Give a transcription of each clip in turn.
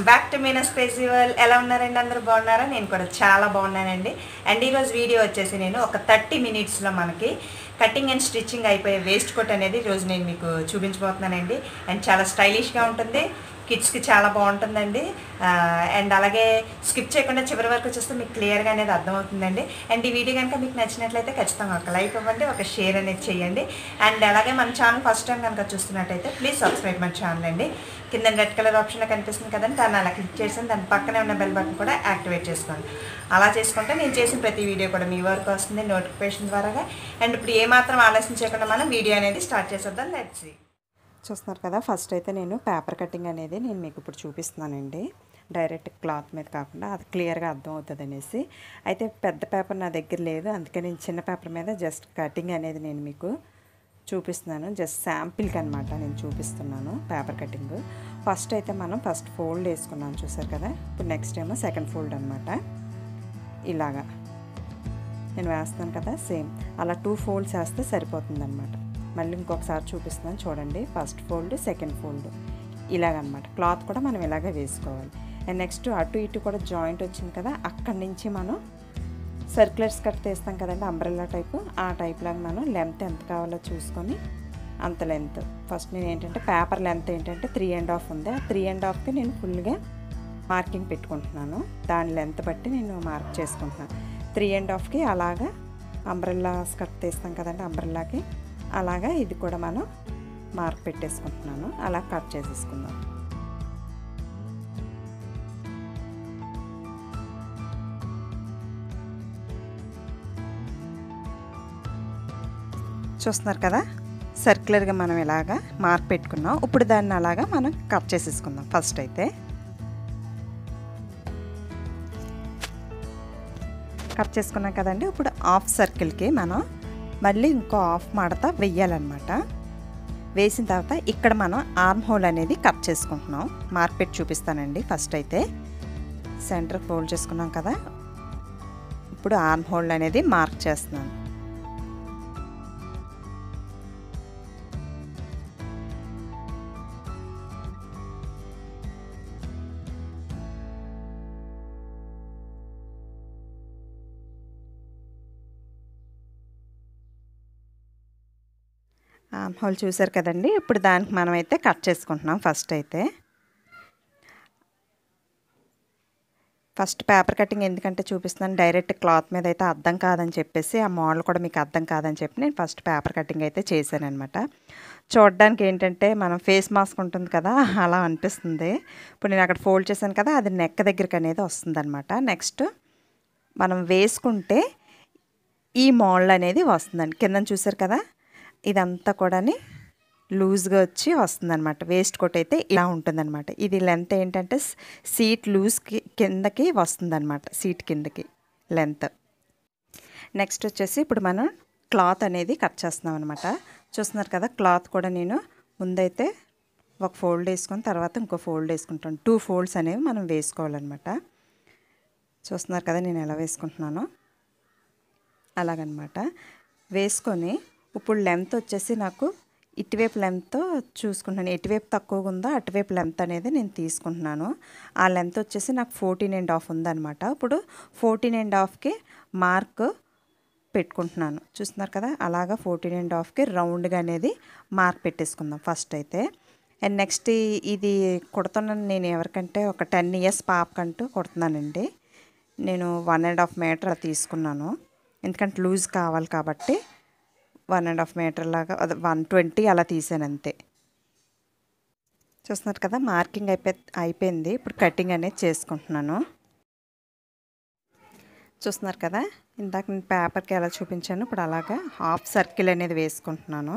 Welcome back to Meena's festival. ఎలా ఉన్నారండి? అందరూ బాగున్నారా? నేను కూడా చాలా బాగున్నానండి. అండ్ ఈరోజు వీడియో వచ్చేసి నేను ఒక థర్టీ మినిట్స్లో మనకి కటింగ్ అండ్ స్టిచ్చింగ్ అయిపోయే వేస్ట్ కోట్ అనేది ఈరోజు నేను మీకు చూపించబోతున్నానండి. అండ్ చాలా స్టైలిష్గా ఉంటుంది. కిడ్స్కి చాలా బాగుంటుందండి. అండ్ అలాగే స్కిప్ చేయకుండా చివరి వరకు చూస్తే మీకు క్లియర్గా అనేది అర్థమవుతుందండి. అండ్ ఈ వీడియో కనుక మీకు నచ్చినట్లయితే ఖచ్చితంగా ఒక లైక్ ఇవ్వండి ఒక షేర్ అనేది చేయండి. అండ్ అలాగే మన ఛానల్ ఫస్ట్ టైం కనుక చూస్తున్నట్టయితే ప్లీజ్ సబ్స్క్రైబ్ మన ఛానల్ అండి. కింద రెడ్ కలర్ ఆప్షన్లో కనిపిస్తుంది కదండి దాన్ని అలా క్లిక్ చేసి దాని పక్కనే ఉన్న బెల్ బటన్ కూడా యాక్టివేట్ చేసుకోండి. అలా చేసుకుంటే నేను చేసిన ప్రతి వీడియో కూడా మీ వరకు వస్తుంది నోటిఫికేషన్ ద్వారాగా. అండ్ ఇప్పుడు ఏమాత్రం ఆలోచించకుండా చేయకుండా మనం వీడియో అనేది స్టార్ట్ చేసేద్దాం. లెట్స్ చూస్తున్నారు కదా ఫస్ట్ అయితే నేను పేపర్ కటింగ్ అనేది నేను మీకు ఇప్పుడు చూపిస్తున్నానండి. డైరెక్ట్ క్లాత్ మీద కాకుండా అది క్లియర్గా అర్థం అవుతుంది అనేసి. అయితే పెద్ద పేపర్ నా దగ్గర లేదు అందుకే నేను చిన్న పేపర్ మీద జస్ట్ కటింగ్ అనేది నేను మీకు చూపిస్తున్నాను. జస్ట్ శాంపిల్కి అనమాట నేను చూపిస్తున్నాను పేపర్ కటింగ్ ఫస్ట్ అయితే మనం ఫస్ట్ ఫోల్డ్ వేసుకున్నాను చూసారు కదా ఇప్పుడు నెక్స్ట్ ఏమో సెకండ్ ఫోల్డ్ అనమాట ఇలాగా. నేను వేస్తున్నాను కదా సేమ్ అలా టూ ఫోల్డ్స్ వేస్తే సరిపోతుంది అనమాట మళ్ళీ ఇంకొకసారి చూపిస్తున్నాను చూడండి. ఫస్ట్ ఫోల్డ్ సెకండ్ ఫోల్డ్ ఇలాగనమాట. క్లాత్ కూడా మనం ఇలాగే వేసుకోవాలి. అండ్ నెక్స్ట్ అటు ఇటు కూడా జాయింట్ వచ్చింది కదా అక్కడి నుంచి మనం సర్క్యులర్ స్కర్ట్ తీస్తాం కదండి అంబ్రెల్లా టైపు ఆ టైప్లాగా మనం లెంత్ ఎంత కావాలో చూసుకొని అంత లెంత్ ఫస్ట్ నేను ఏంటంటే పేపర్ లెంత్ ఏంటంటే త్రీ అండ్ హాఫ్ ఉంది. ఆ త్రీ అండ్ హాఫ్కి నేను ఫుల్గా మార్కింగ్ పెట్టుకుంటున్నాను. దాని లెంత్ బట్టి నేను మార్క్ చేసుకుంటున్నాను. త్రీ అండ్ హాఫ్కి అలాగా అంబ్రెల్లా స్కర్ట్ తీస్తాం కదండి అంబ్రెల్లాకి అలాగా ఇది కూడా మనం మార్క్ పెట్టేసుకుంటున్నాను. అలా కట్ చేసేసుకుందాం. చూస్తున్నారు కదా? సర్క్యులర్గా మనం ఇలాగా మార్క్ పెట్టుకున్నాం. ఇప్పుడు దాన్ని అలాగా మనం కట్ చేసేసుకుందాం ఫస్ట్ అయితే. కట్ చేసుకున్నాం కదండి. ఇప్పుడు హాఫ్ సర్కిల్కి మనం మళ్ళీ ఇంకో హాఫ్ మడత వెయ్యాలన్నమాట. వేసిన తర్వాత ఇక్కడ మనం ఆర్మ్ హోల్ అనేది కట్ చేసుకుంటున్నాం. మార్కెట్ చూపిస్తానండి ఫస్ట్ అయితే. సెంటర్ ఫోల్డ్ చేసుకున్నాం కదా. ఇప్పుడు ఆర్మ్ హోల్ అనేది మార్క్ చేస్తున్నాను. హోల్ చూసారు కదండి? ఇప్పుడు దానికి మనం అయితే కట్ చేసుకుంటున్నాం ఫస్ట్ అయితే. ఫస్ట్ పేపర్ కటింగ్ ఎందుకంటే చూపిస్తున్నాను. డైరెక్ట్ క్లాత్ మీద అయితే అర్థం కాదని చెప్పేసి ఆ మోడల్ కూడా మీకు అర్థం కాదని చెప్పి నేను ఫస్ట్ పేపర్ కటింగ్ అయితే చేశాను అనమాట చూడడానికి ఏంటంటే మనం ఫేస్ మాస్క్ ఉంటుంది కదా అలా అనిపిస్తుంది. ఇప్పుడు నేను అక్కడ ఫోల్డ్ చేశాను కదా అది నెక్ దగ్గరికి అనేది వస్తుందన్నమాట. నెక్స్ట్ మనం వేసుకుంటే ఈ మోడల్ అనేది వస్తుందండి. కింద చూసారు కదా ఇదంతా కూడా లూజ్గా వచ్చి వస్తుందన్నమాట. వేస్ట్ కోట్ అయితే ఇలా ఉంటుందన్నమాట. ఇది లెంత్ ఏంటంటే సీట్ లూజ్కి కిందకి వస్తుందన్నమాట. సీట్ కిందకి లెంత్. నెక్స్ట్ వచ్చేసి ఇప్పుడు మనం క్లాత్ అనేది కట్ చేస్తున్నాం అనమాట చూస్తున్నారు కదా క్లాత్ కూడా నేను ముందైతే ఒక ఫోల్డ్ వేసుకొని తర్వాత ఇంకో ఫోల్డ్ వేసుకుంటాను. టూ ఫోల్డ్స్ అనేవి మనం వేసుకోవాలన్నమాట. చూస్తున్నారు కదా నేను ఎలా వేసుకుంటున్నానో? అలాగనమాట వేసుకొని ఇప్పుడు లెంత్ వచ్చేసి నాకు ఇటువైపు లెంత్ చూసుకుంటున్నాను. ఎటువైపు తక్కువగా ఉందో అటువైపు లెంత్ అనేది నేను తీసుకుంటున్నాను. ఆ లెంత్ వచ్చేసి నాకు ఫోర్టీన్ అండ్ హాఫ్ ఉందన్నమాట. ఇప్పుడు ఫోర్టీన్ అండ్ హాఫ్కి మార్క్ పెట్టుకుంటున్నాను. చూస్తున్నారు కదా? అలాగా ఫోర్టీన్ అండ్ హాఫ్కి రౌండ్గా అనేది మార్క్ పెట్టేసుకుందాం ఫస్ట్ అయితే. అండ్ నెక్స్ట్ ఇది కుడుతున్నాను నేను ఎవరికంటే ఒక టెన్ ఇయర్స్ పాపకంటూ కుడుతున్నానండి. నేను వన్ అండ్ హాఫ్ మీటర్ తీసుకున్నాను. ఎందుకంటే లూజ్ కావాలి కాబట్టి వన్ అండ్ హాఫ్ మీటర్ లాగా అదే వన్ ట్వంటీ అలా తీసాను అంతే. చూస్తున్నారు కదా మార్కింగ్ అయిపోయి అయిపోయింది. ఇప్పుడు కటింగ్ అనేది చేసుకుంటున్నాను. చూస్తున్నారు కదా ఇందాక నేను పేపర్కి ఎలా చూపించాను ఇప్పుడు అలాగా హాఫ్ సర్కిల్ అనేది వేసుకుంటున్నాను.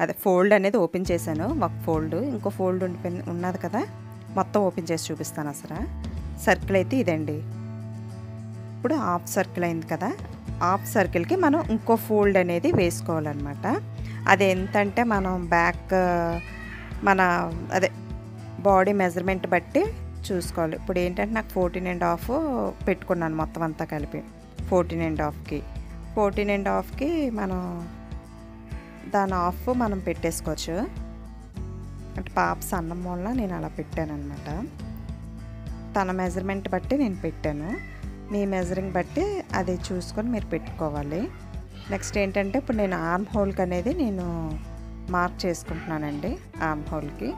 అదే ఫోల్డ్ అనేది ఓపెన్ చేశాను ఒక ఫోల్డ్ ఇంకో ఫోల్డ్ ఉండిపోయి ఉన్నది కదా మొత్తం ఓపెన్ చేసి చూపిస్తాను అసలు సర్కిల్ అయితే ఇదండి. ఇప్పుడు హాఫ్ సర్కిల్ అయింది కదా. హాఫ్ సర్కిల్కి మనం ఇంకో ఫోల్డ్ అనేది వేసుకోవాలన్నమాట. అది ఎంతంటే మనం బ్యాక్ మన అదే బాడీ మెజర్మెంట్ బట్టి చూసుకోవాలి. ఇప్పుడు ఏంటంటే నాకు ఫోర్టీన్ అండ్ హాఫ్ పెట్టుకున్నాను మొత్తం అంతా కలిపి. ఫోర్టీన్ అండ్ హాఫ్కి. ఫోర్టీన్ అండ్ హాఫ్కి మనం దాని ఆఫ్ మనం పెట్టేసుకోవచ్చు. అంటే పాప సన్నం వల్ల నేను అలా పెట్టాను అనమాట తన మెజర్మెంట్ బట్టి నేను పెట్టాను. మీ మెజరింగ్ బట్టి అది చూసుకొని మీరు పెట్టుకోవాలి. నెక్స్ట్ ఏంటంటే ఇప్పుడు నేను ఆర్మ్ హోల్కి అనేది నేను మార్క్ చేసుకుంటున్నానండి ఆర్మ్ హోల్కి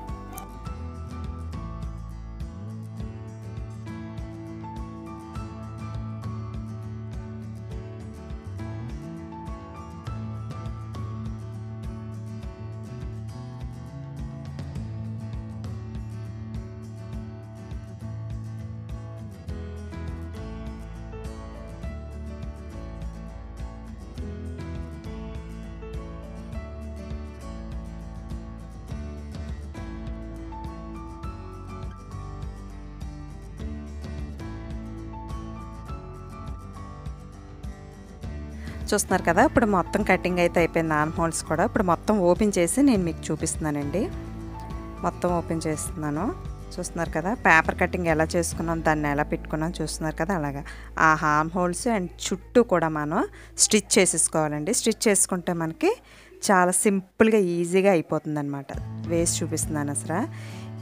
చూస్తున్నారు కదా ఇప్పుడు మొత్తం కటింగ్ అయితే అయిపోయింది. ఆర్మ్ హోల్స్ కూడా ఇప్పుడు మొత్తం ఓపెన్ చేసి నేను మీకు చూపిస్తున్నానండి. మొత్తం ఓపెన్ చేస్తున్నాను. చూస్తున్నారు కదా పేపర్ కటింగ్ ఎలా చేసుకున్నాం దాన్ని ఎలా పెట్టుకున్నాం చూస్తున్నారు కదా అలాగా. ఆ హార్మ్ హోల్స్ అండ్ చుట్టూ కూడా మనం స్టిచ్ చేసేసుకోవాలండి. స్టిచ్ చేసుకుంటే మనకి చాలా సింపుల్గా ఈజీగా అయిపోతుంది అనమాట వేసి చూపిస్తున్నాను అసలు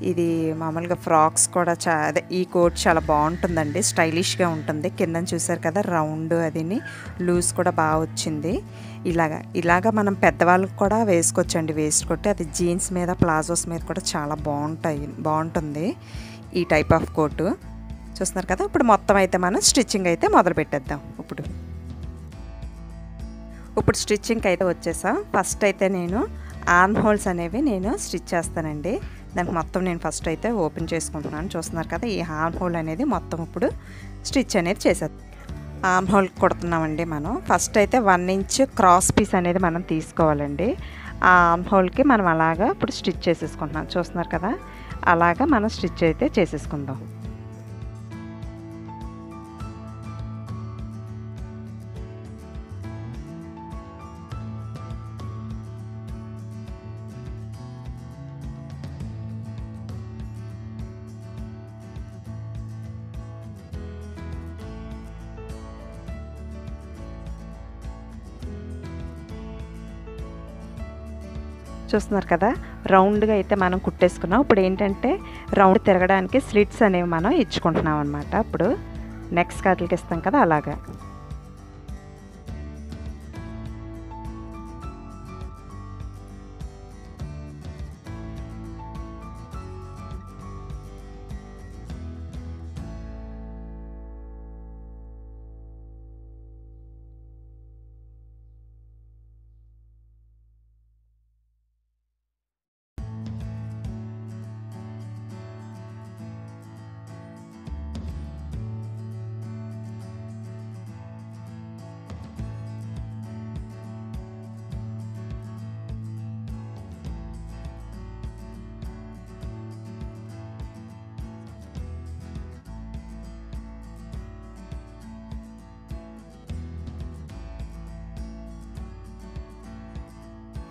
ఇది మామూలుగా ఫ్రాక్స్ కూడా చా అదే ఈ కోట్ చాలా బాగుంటుందండి. స్టైలిష్గా ఉంటుంది. కింద చూసారు కదా రౌండ్ అదిని లూజ్ కూడా బాగా వచ్చింది. ఇలాగా ఇలాగా మనం పెద్దవాళ్ళకి కూడా వేసుకోవచ్చండి. వేస్ట్ కొట్టి అది జీన్స్ మీద ప్లాజోస్ మీద కూడా చాలా బాగుంటాయి బాగుంటుంది ఈ టైప్ ఆఫ్ కోటు. చూస్తున్నారు కదా ఇప్పుడు మొత్తం అయితే మనం స్టిచ్చింగ్ అయితే మొదలు పెట్టేద్దాం. ఇప్పుడు ఇప్పుడు స్టిచ్చింగ్కి అయితే వచ్చేసాం. ఫస్ట్ అయితే నేను ఆర్మ్ హోల్స్ అనేవి నేను స్టిచ్ చేస్తానండి. దానికి మొత్తం నేను ఫస్ట్ అయితే ఓపెన్ చేసుకుంటున్నాను. చూస్తున్నారు కదా ఈ హార్మ్ హోల్ అనేది మొత్తం ఇప్పుడు స్టిచ్ అనేది చేసేద్దాం ఆర్మ్ హోల్ కుడుతున్నామండి మనం. ఫస్ట్ అయితే వన్ ఇంచ్ క్రాస్ పీస్ అనేది మనం తీసుకోవాలండి. ఆ ఆర్మ్ హోల్కి మనం అలాగా ఇప్పుడు స్టిచ్ చేసేసుకుంటున్నాం. చూస్తున్నారు కదా అలాగా మనం స్టిచ్ అయితే చేసేసుకుందాం. చూస్తున్నారు కదా? రౌండ్గా అయితే మనం కుట్టేసుకున్నాం. ఇప్పుడు ఏంటంటే రౌండ్ తిరగడానికి స్లిట్స్ అనేవి మనం ఇచ్చుకుంటున్నాం అనమాట ఇప్పుడు నెక్స్ట్ కట్లకి ఇస్తాం కదా అలాగా.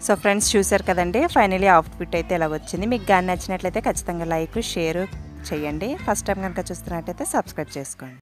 సో ఫ్రెండ్స్ చూసారు కదండి? ఫైనలీ అవుట్ఫిట్ అయితే ఇలా వచ్చింది. మీకు కానీ నచ్చినట్లయితే ఖచ్చితంగా లైక్ షేర్ చేయండి. ఫస్ట్ టైం కనుక చూస్తున్నట్టయితే సబ్స్క్రైబ్ చేసుకోండి.